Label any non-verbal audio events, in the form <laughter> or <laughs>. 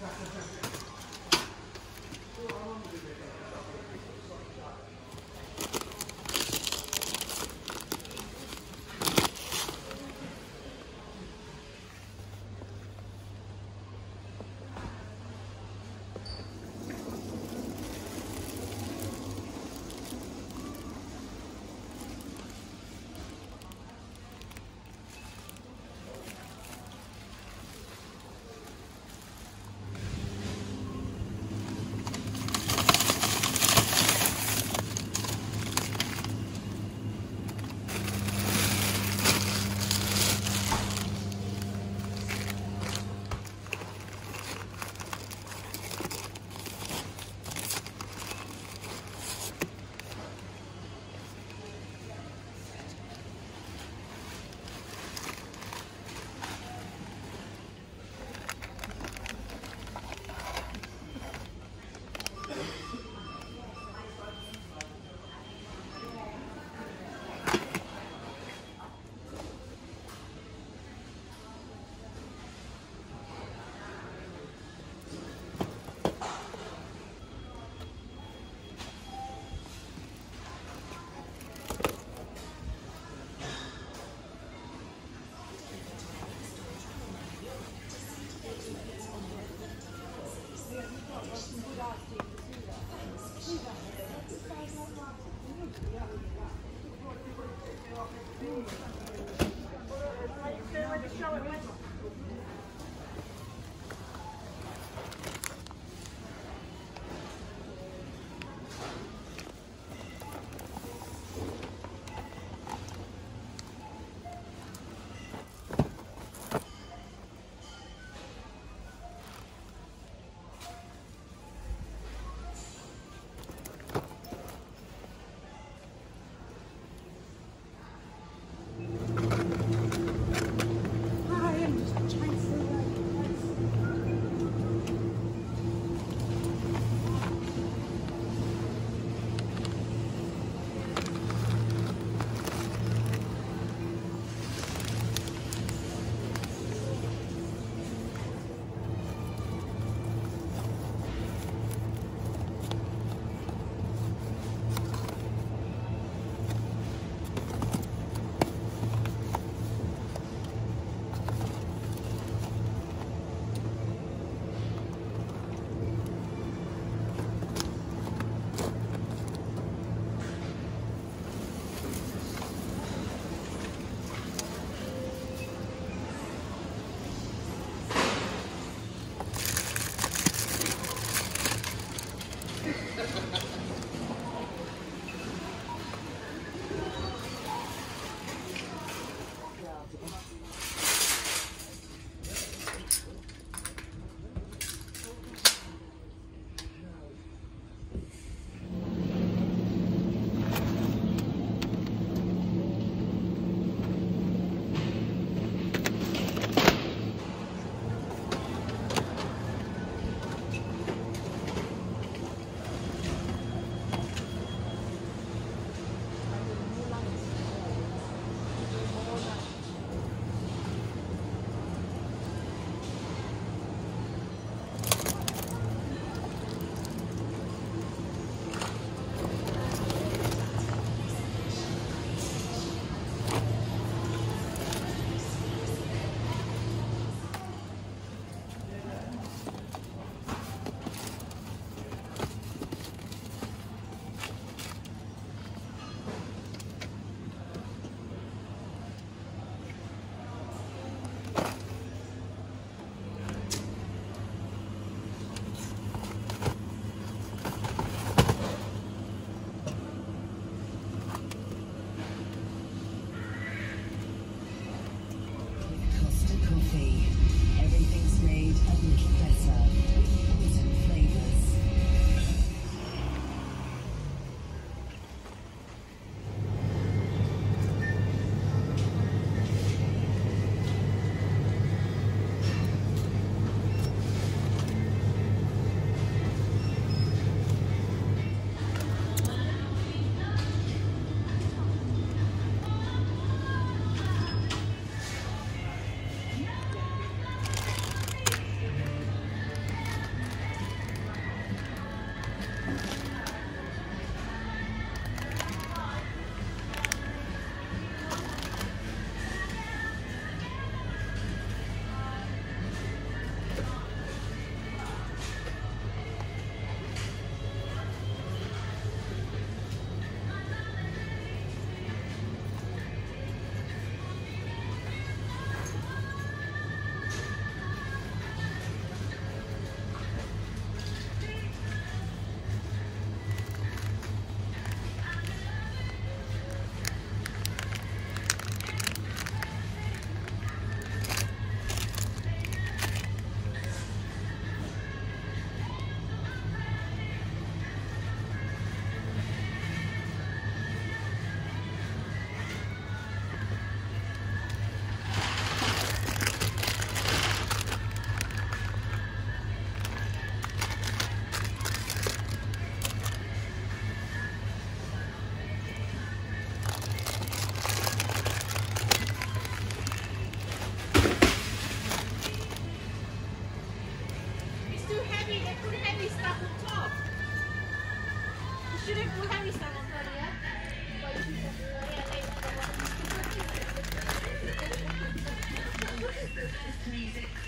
Thank <laughs> you. pojechali stachu co? Szynek pojechali stuff on top, Music.